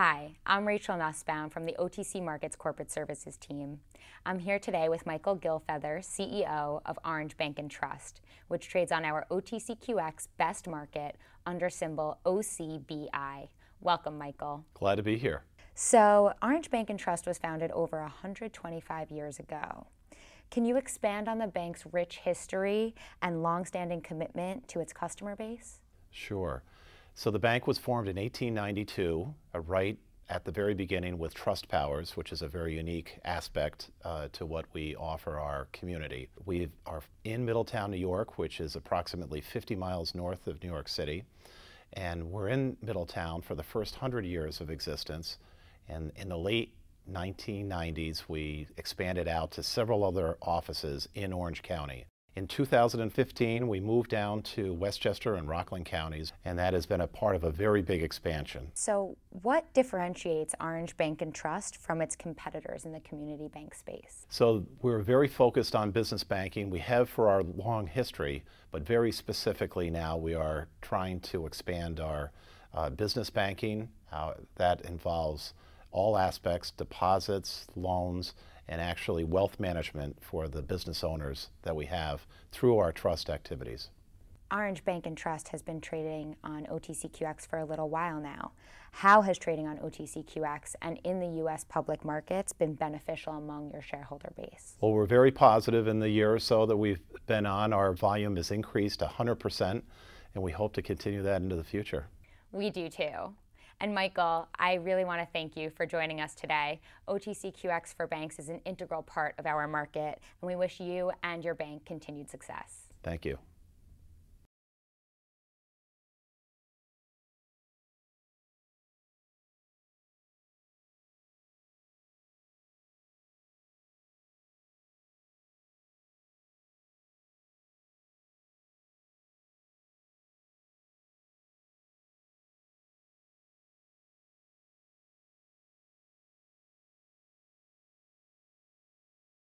Hi, I'm Rachel Nussbaum from the OTC Markets Corporate Services team. I'm here today with Michael Gilfeather, CEO of Orange Bank and Trust, which trades on our OTCQX Best Market under symbol OCBI. Welcome, Michael. Glad to be here. So, Orange Bank and Trust was founded over 125 years ago. Can you expand on the bank's rich history and longstanding commitment to its customer base? Sure. So the bank was formed in 1892, uh, right at the very beginning with trust powers, which is a very unique aspect uh, to what we offer our community. We are in Middletown, New York, which is approximately 50 miles north of New York City. And we're in Middletown for the first 100 years of existence. And in the late 1990s, we expanded out to several other offices in Orange County. In 2015, we moved down to Westchester and Rockland counties, and that has been a part of a very big expansion. So, what differentiates Orange Bank and Trust from its competitors in the community bank space? So, we're very focused on business banking. We have for our long history, but very specifically now, we are trying to expand our uh, business banking. Uh, that involves all aspects deposits, loans, and actually wealth management for the business owners that we have through our trust activities. Orange Bank and Trust has been trading on OTCQX for a little while now. How has trading on OTCQX and in the U.S. public markets been beneficial among your shareholder base? Well, we're very positive in the year or so that we've been on. Our volume has increased 100%, and we hope to continue that into the future. We do too. And Michael, I really want to thank you for joining us today. OTCQX for Banks is an integral part of our market, and we wish you and your bank continued success. Thank you.